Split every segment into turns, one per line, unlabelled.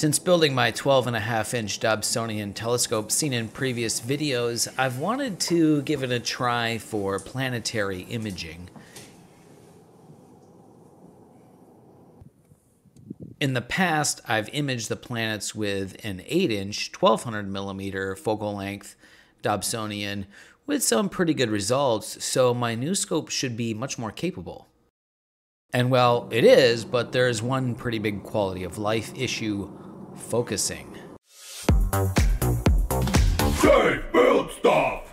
Since building my 12.5 inch Dobsonian telescope seen in previous videos, I've wanted to give it a try for planetary imaging. In the past, I've imaged the planets with an 8 inch, 1200 millimeter focal length Dobsonian with some pretty good results, so my new scope should be much more capable. And well, it is, but there's one pretty big quality of life issue focusing.
Build stuff!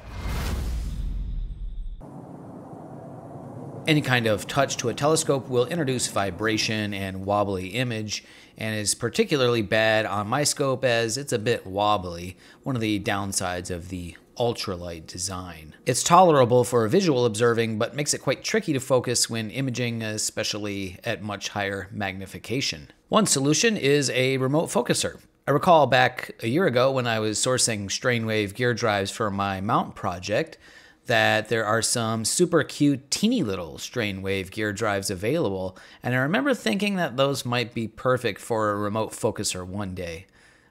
Any kind of touch to a telescope will introduce vibration and wobbly image, and is particularly bad on my scope as it's a bit wobbly, one of the downsides of the ultralight design. It's tolerable for visual observing, but makes it quite tricky to focus when imaging, especially at much higher magnification. One solution is a remote focuser. I recall back a year ago when I was sourcing Strainwave gear drives for my mount project, that there are some super cute, teeny little Strainwave gear drives available, and I remember thinking that those might be perfect for a remote focuser one day.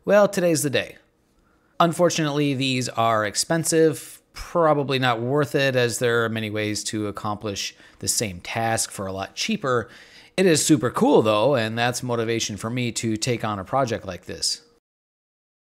Well, today's the day. Unfortunately, these are expensive, probably not worth it, as there are many ways to accomplish the same task for a lot cheaper. It is super cool though, and that's motivation for me to take on a project like this.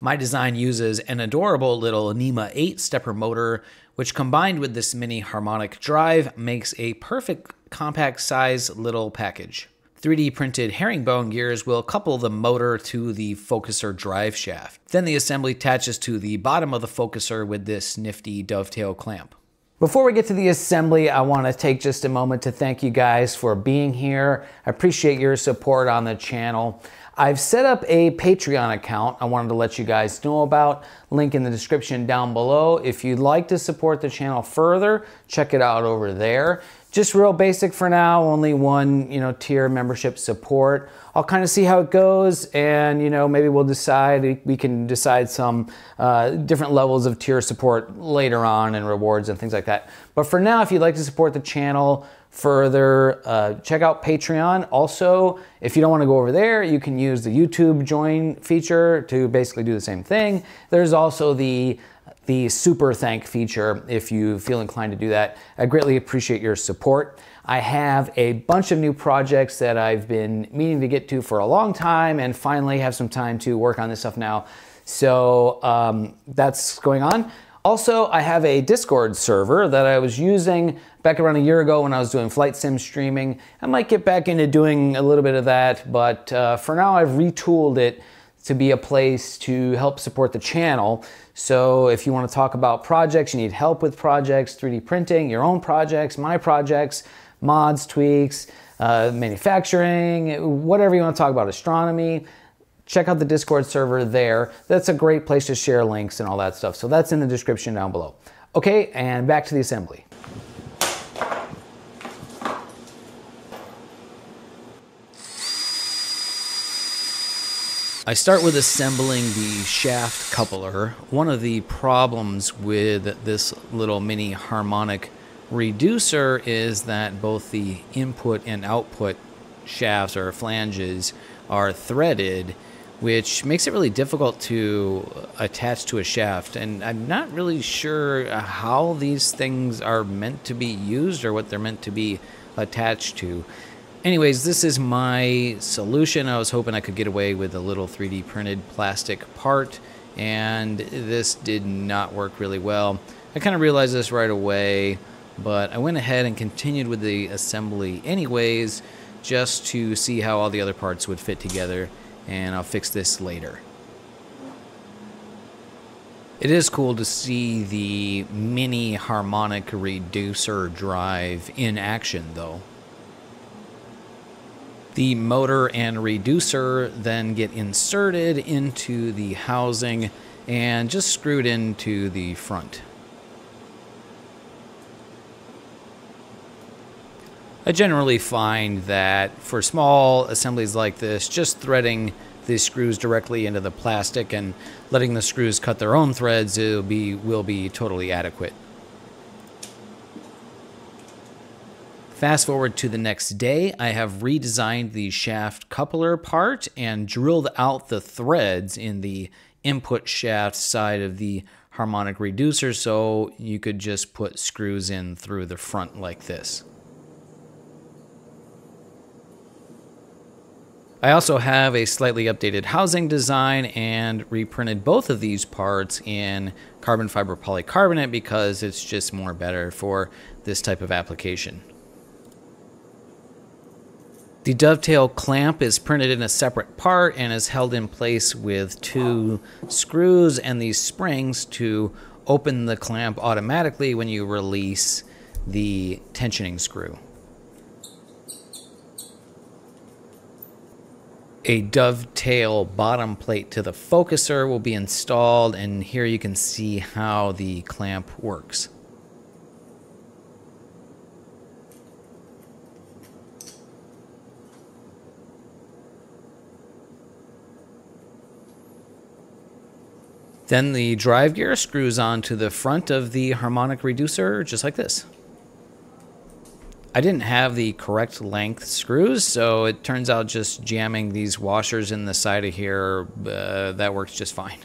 My design uses an adorable little NEMA 8 stepper motor, which combined with this mini harmonic drive makes a perfect compact size little package. 3D printed herringbone gears will couple the motor to the focuser drive shaft. Then the assembly attaches to the bottom of the focuser with this nifty dovetail clamp. Before we get to the assembly, I want to take just a moment to thank you guys for being here. I appreciate your support on the channel. I've set up a Patreon account I wanted to let you guys know about. Link in the description down below. If you'd like to support the channel further, check it out over there. Just real basic for now, only one, you know, tier membership support. I'll kind of see how it goes and, you know, maybe we'll decide, we can decide some uh, different levels of tier support later on and rewards and things like that. But for now, if you'd like to support the channel, further, uh, check out Patreon. Also, if you don't want to go over there, you can use the YouTube join feature to basically do the same thing. There's also the the super thank feature if you feel inclined to do that. I greatly appreciate your support. I have a bunch of new projects that I've been meaning to get to for a long time and finally have some time to work on this stuff now. So um, that's going on. Also, I have a Discord server that I was using back around a year ago when I was doing flight sim streaming. I might get back into doing a little bit of that, but uh, for now I've retooled it to be a place to help support the channel. So if you want to talk about projects, you need help with projects, 3D printing, your own projects, my projects, mods, tweaks, uh, manufacturing, whatever you want to talk about, astronomy, check out the Discord server there. That's a great place to share links and all that stuff. So that's in the description down below. Okay, and back to the assembly. I start with assembling the shaft coupler. One of the problems with this little mini harmonic reducer is that both the input and output shafts or flanges are threaded which makes it really difficult to attach to a shaft. And I'm not really sure how these things are meant to be used or what they're meant to be attached to. Anyways, this is my solution. I was hoping I could get away with a little 3D printed plastic part, and this did not work really well. I kind of realized this right away, but I went ahead and continued with the assembly anyways, just to see how all the other parts would fit together and I'll fix this later. It is cool to see the mini harmonic reducer drive in action though. The motor and reducer then get inserted into the housing and just screwed into the front. I generally find that for small assemblies like this, just threading the screws directly into the plastic and letting the screws cut their own threads will be, will be totally adequate. Fast forward to the next day, I have redesigned the shaft coupler part and drilled out the threads in the input shaft side of the harmonic reducer so you could just put screws in through the front like this. I also have a slightly updated housing design and reprinted both of these parts in carbon fiber polycarbonate because it's just more better for this type of application. The dovetail clamp is printed in a separate part and is held in place with two screws and these springs to open the clamp automatically when you release the tensioning screw. A dovetail bottom plate to the focuser will be installed and here you can see how the clamp works. Then the drive gear screws onto the front of the harmonic reducer just like this. I didn't have the correct length screws, so it turns out just jamming these washers in the side of here, uh, that works just fine.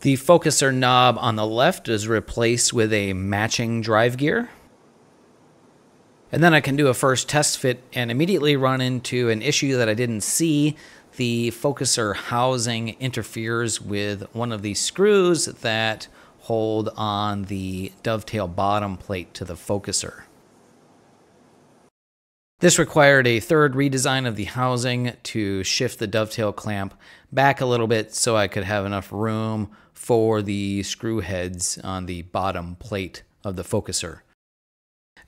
The focuser knob on the left is replaced with a matching drive gear. And then I can do a first test fit and immediately run into an issue that I didn't see. The focuser housing interferes with one of these screws that hold on the dovetail bottom plate to the focuser. This required a third redesign of the housing to shift the dovetail clamp back a little bit so I could have enough room for the screw heads on the bottom plate of the focuser.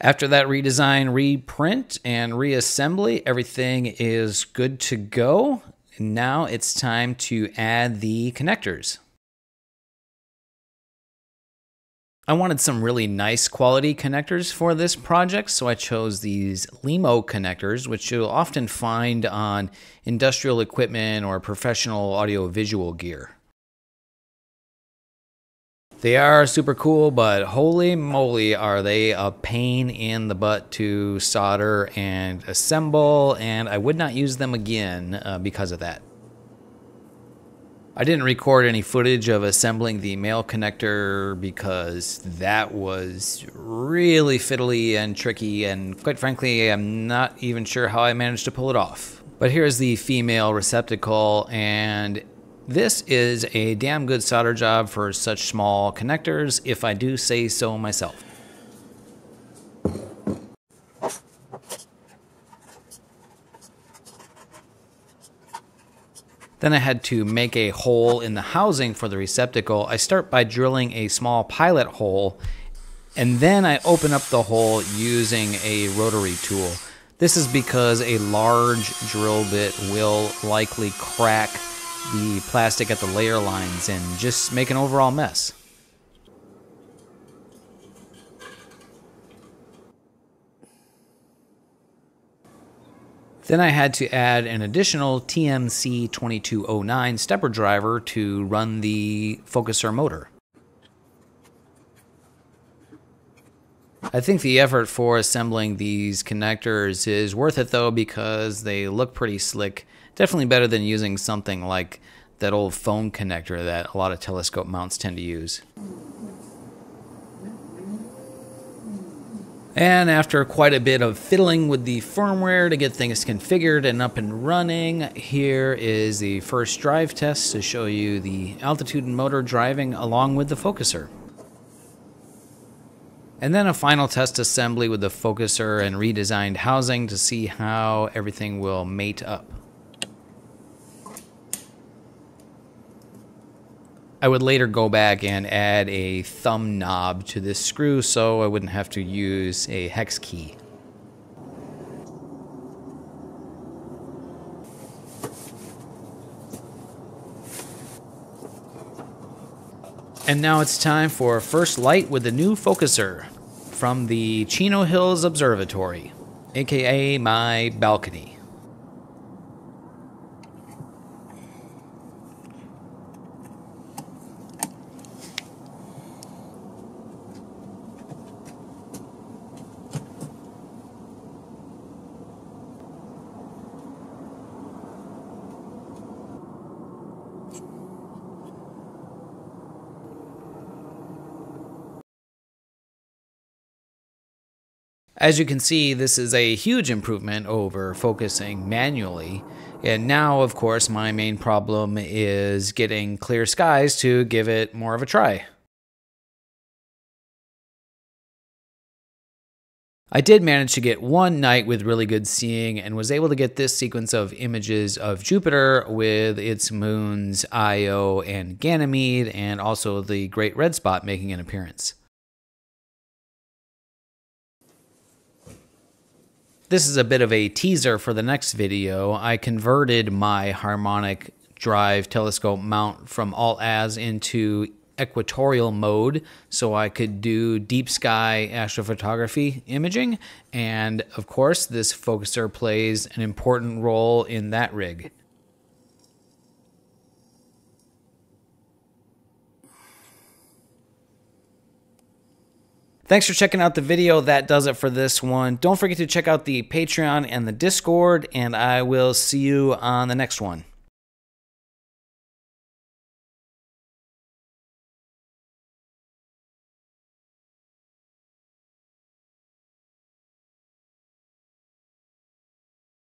After that redesign, reprint, and reassembly, everything is good to go. Now it's time to add the connectors. I wanted some really nice quality connectors for this project, so I chose these LEMO connectors, which you'll often find on industrial equipment or professional audiovisual gear. They are super cool, but holy moly, are they a pain in the butt to solder and assemble, and I would not use them again uh, because of that. I didn't record any footage of assembling the male connector because that was really fiddly and tricky and quite frankly I'm not even sure how I managed to pull it off. But here's the female receptacle and this is a damn good solder job for such small connectors if I do say so myself. Then I had to make a hole in the housing for the receptacle. I start by drilling a small pilot hole and then I open up the hole using a rotary tool. This is because a large drill bit will likely crack the plastic at the layer lines and just make an overall mess. Then I had to add an additional TMC2209 stepper driver to run the focuser motor. I think the effort for assembling these connectors is worth it though because they look pretty slick. Definitely better than using something like that old phone connector that a lot of telescope mounts tend to use. And after quite a bit of fiddling with the firmware to get things configured and up and running, here is the first drive test to show you the altitude and motor driving along with the focuser. And then a final test assembly with the focuser and redesigned housing to see how everything will mate up. I would later go back and add a thumb knob to this screw so I wouldn't have to use a hex key. And now it's time for first light with the new focuser from the Chino Hills Observatory, aka my balcony. As you can see, this is a huge improvement over focusing manually. And now, of course, my main problem is getting clear skies to give it more of a try. I did manage to get one night with really good seeing and was able to get this sequence of images of Jupiter with its moons Io and Ganymede, and also the Great Red Spot making an appearance. This is a bit of a teaser for the next video. I converted my harmonic drive telescope mount from alt-az into equatorial mode so I could do deep sky astrophotography imaging. And of course, this focuser plays an important role in that rig. Thanks for checking out the video. That does it for this one. Don't forget to check out the Patreon and the Discord, and I will see you on the next one.